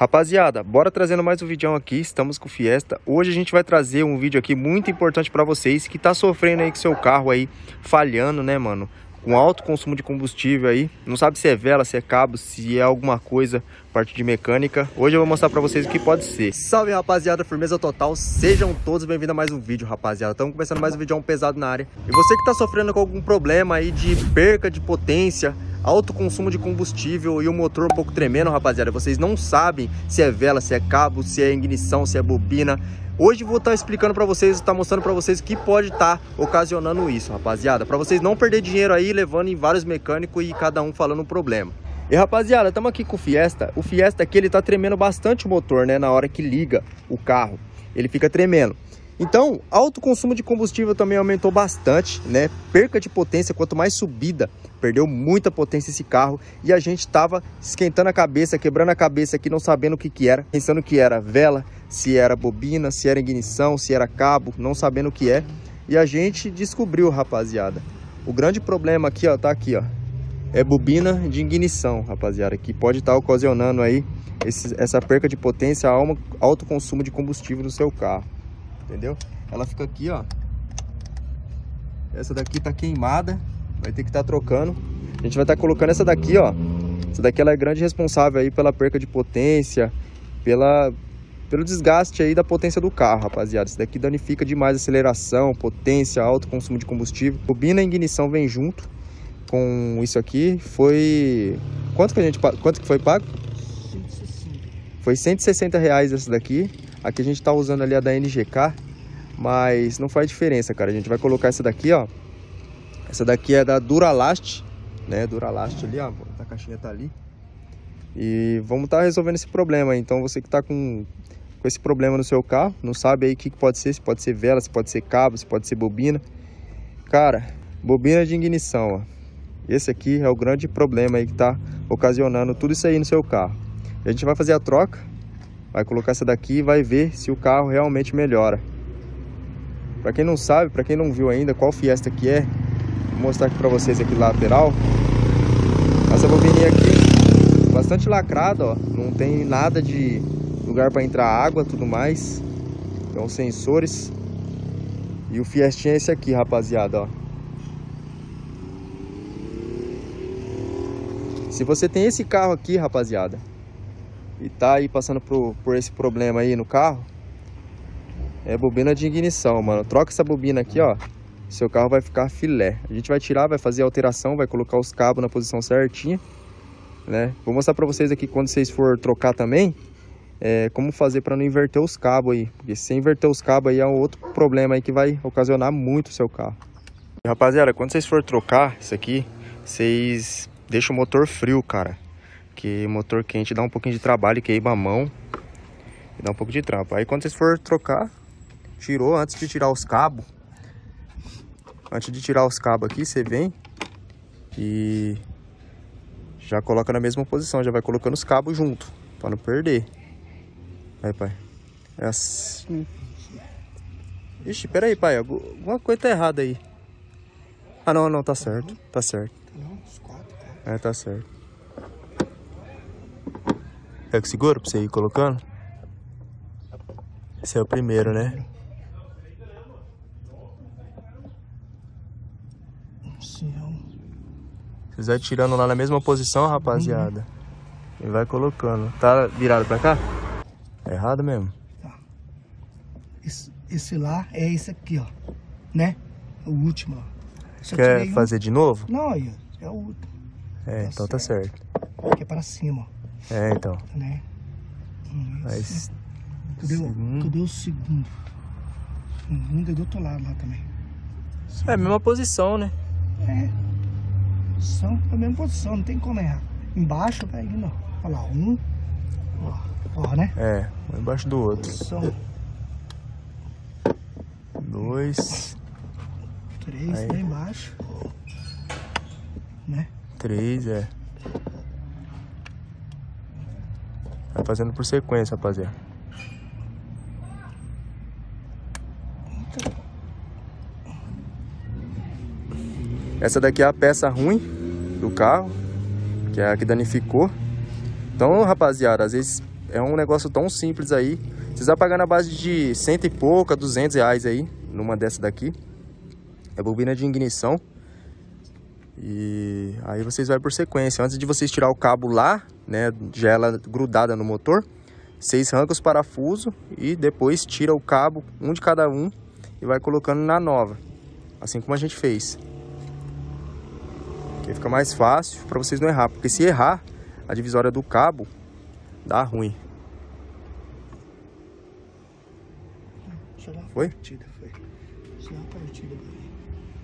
Rapaziada, bora trazendo mais um vídeo aqui, estamos com Fiesta. Hoje a gente vai trazer um vídeo aqui muito importante para vocês que tá sofrendo aí com seu carro aí falhando, né, mano? Com alto consumo de combustível aí, não sabe se é vela, se é cabo, se é alguma coisa, parte de mecânica. Hoje eu vou mostrar para vocês o que pode ser. Salve, rapaziada, firmeza total. Sejam todos bem-vindos a mais um vídeo, rapaziada. Estamos começando mais um vídeo pesado na área. E você que tá sofrendo com algum problema aí de perca de potência, alto consumo de combustível e o motor um pouco tremendo, rapaziada. Vocês não sabem se é vela, se é cabo, se é ignição, se é bobina. Hoje vou estar explicando para vocês, estar tá mostrando para vocês que pode estar tá ocasionando isso, rapaziada. Para vocês não perder dinheiro aí levando em vários mecânicos e cada um falando um problema. E rapaziada, estamos aqui com o Fiesta. O Fiesta aqui ele tá tremendo bastante o motor, né, na hora que liga o carro. Ele fica tremendo. Então, alto consumo de combustível também aumentou bastante, né? Perca de potência, quanto mais subida, perdeu muita potência esse carro e a gente tava esquentando a cabeça, quebrando a cabeça aqui, não sabendo o que que era, pensando que era vela, se era bobina, se era ignição, se era cabo, não sabendo o que é. E a gente descobriu, rapaziada. O grande problema aqui, ó, tá aqui, ó. É bobina de ignição, rapaziada, que pode estar tá ocasionando aí esse, essa perca de potência, alto consumo de combustível no seu carro entendeu? Ela fica aqui, ó. Essa daqui tá queimada, vai ter que estar tá trocando. A gente vai estar tá colocando essa daqui, ó. Essa daqui ela é grande responsável aí pela perca de potência, pela pelo desgaste aí da potência do carro, rapaziada. Isso daqui danifica demais a aceleração, potência, alto consumo de combustível. Bobina e ignição vem junto com isso aqui. Foi quanto que a gente quanto que foi pago? 160. Foi 160 reais essa daqui. Aqui a gente tá usando ali a da NGK, mas não faz diferença, cara. A gente vai colocar essa daqui, ó. Essa daqui é da Duralast, né? Duralast ali, ó. A caixinha tá ali. E vamos estar tá resolvendo esse problema. Então você que tá com, com esse problema no seu carro, não sabe aí o que, que pode ser, se pode ser vela, se pode ser cabo, se pode ser bobina. Cara, bobina de ignição, ó. Esse aqui é o grande problema aí que tá ocasionando tudo isso aí no seu carro. a gente vai fazer a troca vai colocar essa daqui e vai ver se o carro realmente melhora. Para quem não sabe, para quem não viu ainda qual Fiesta que é, vou mostrar aqui para vocês aqui lateral. Essa bobininha aqui, bastante lacrada, ó, não tem nada de lugar para entrar água, tudo mais. Então sensores. E o Fiestinha é esse aqui, rapaziada, ó. Se você tem esse carro aqui, rapaziada, e tá aí passando por, por esse problema aí no carro, é bobina de ignição, mano. Troca essa bobina aqui, ó. Seu carro vai ficar filé. A gente vai tirar, vai fazer a alteração, vai colocar os cabos na posição certinha, né? Vou mostrar pra vocês aqui quando vocês for trocar também, é, como fazer para não inverter os cabos aí. Porque se inverter os cabos aí é um outro problema aí que vai ocasionar muito o seu carro. Rapaziada, quando vocês for trocar isso aqui, vocês deixam o motor frio, cara. Porque motor quente dá um pouquinho de trabalho, queima a mão. E dá um pouco de trampo. Aí quando vocês for trocar, tirou antes de tirar os cabos. Antes de tirar os cabos aqui, você vem e já coloca na mesma posição. Já vai colocando os cabos junto, para não perder. Aí, pai. É assim. Ixi, pera aí, pai. Alguma coisa tá errada aí. Ah, não, não, tá certo. Tá certo. É, tá certo. É que segura pra você ir colocando? Esse é o primeiro, né? Vocês vai tirando lá na mesma posição, rapaziada. E vai colocando. Tá virado pra cá? É errado mesmo. Tá. Esse, esse, lá é esse aqui, ó. Né? O último, ó. Quer fazer um... de novo? Não, aí, é o último. É, tá então tá certo. tá certo. Aqui é para cima, ó. É, então. Né? Mas... Cadê, segundo. cadê o segundo? O segundo é do outro lado lá também. É a mesma posição, né? É. São a mesma posição, não tem como errar. Embaixo vai indo, ó. Olha lá, um. Ó, ó né? É, um embaixo do outro. São. Dois. Três Aí. lá embaixo. Né? Três, é. Vai fazendo por sequência, rapaziada. Essa daqui é a peça ruim do carro, que é a que danificou. Então, rapaziada, às vezes é um negócio tão simples aí. Vocês vão pagar na base de cento e pouca, duzentos reais aí, numa dessa daqui. É bobina de ignição. E aí vocês vão por sequência. Antes de vocês tirar o cabo lá, né, já ela grudada no motor, vocês arrancam os parafusos e depois tira o cabo, um de cada um, e vai colocando na nova. Assim como a gente fez. Que fica mais fácil para vocês não errar, porque se errar a divisória do cabo, dá ruim. Foi? Partida, foi. partida,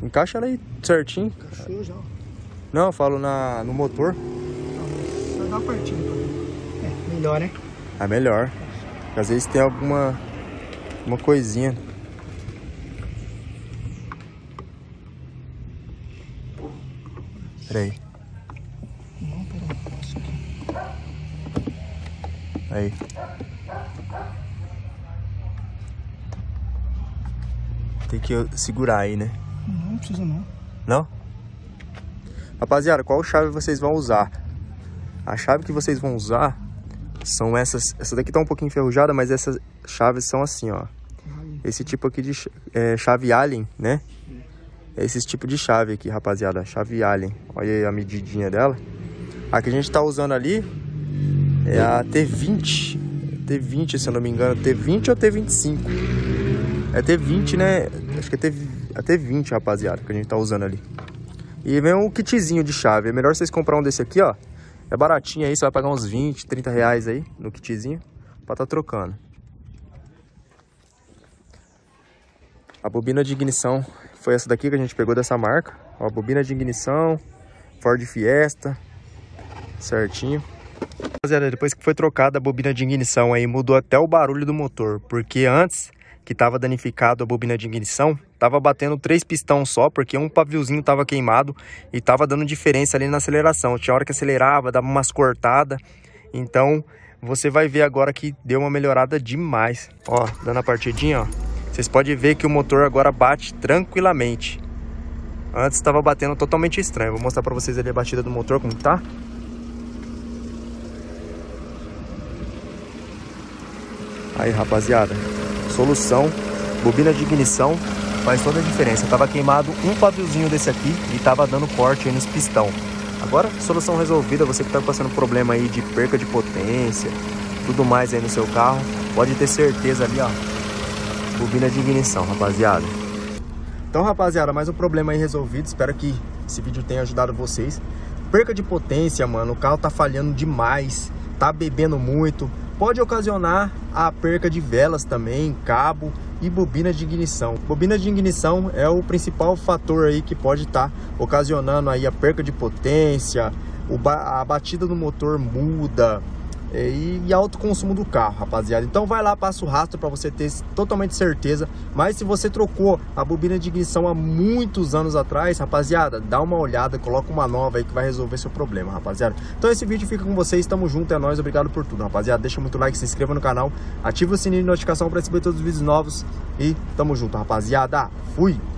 Encaixa ela aí certinho. Encaixou já. Não, eu falo na, no motor. Uma partida É, melhor, né? É melhor. Porque às vezes tem alguma uma coisinha. Peraí. Não, peraí, posso aqui. Aí. Tem que segurar aí, né? Não, não precisa não. Não? Rapaziada, qual chave vocês vão usar? A chave que vocês vão usar são essas... Essa daqui tá um pouquinho enferrujada, mas essas chaves são assim, ó. Esse tipo aqui de é, chave Allen, né? É esse tipo de chave aqui, rapaziada. Chave Allen. Olha aí a medidinha dela. A que a gente tá usando ali é a T20. T20, se eu não me engano. T20 ou T25? É T20, né? Acho que é T, é T20, rapaziada, que a gente tá usando ali. E vem um kitzinho de chave. É melhor vocês comprar um desse aqui, ó. É baratinho aí, você vai pagar uns 20, 30 reais aí no kitzinho pra tá trocando. A bobina de ignição foi essa daqui que a gente pegou dessa marca. Ó, a bobina de ignição, Ford Fiesta, certinho. Rapaziada, depois que foi trocada a bobina de ignição aí, mudou até o barulho do motor. Porque antes que estava danificado a bobina de ignição, estava batendo três pistão só, porque um paviozinho estava queimado e estava dando diferença ali na aceleração. Tinha hora que acelerava, dava umas cortadas. Então, você vai ver agora que deu uma melhorada demais. Ó, dando a partidinha, ó. Vocês podem ver que o motor agora bate tranquilamente. Antes estava batendo totalmente estranho. Vou mostrar para vocês ali a batida do motor, como tá. Aí, rapaziada solução, bobina de ignição, faz toda a diferença. Tava queimado um paviozinho desse aqui e tava dando corte aí nos pistão. Agora, solução resolvida, você que tá passando problema aí de perca de potência, tudo mais aí no seu carro, pode ter certeza ali, ó, bobina de ignição, rapaziada. Então, rapaziada, mais um problema aí resolvido, espero que esse vídeo tenha ajudado vocês. Perca de potência, mano, o carro tá falhando demais, tá bebendo muito, pode ocasionar a perca de velas também, cabo e bobina de ignição. Bobina de ignição é o principal fator aí que pode estar tá ocasionando aí a perca de potência, a batida do motor muda, e, e alto consumo do carro, rapaziada. Então vai lá, passa o rastro para você ter totalmente certeza. Mas se você trocou a bobina de ignição há muitos anos atrás, rapaziada, dá uma olhada, coloca uma nova aí que vai resolver seu problema, rapaziada. Então esse vídeo fica com vocês, tamo junto, é nóis, obrigado por tudo, rapaziada. Deixa muito like, se inscreva no canal, ativa o sininho de notificação para receber todos os vídeos novos e tamo junto, rapaziada. Fui!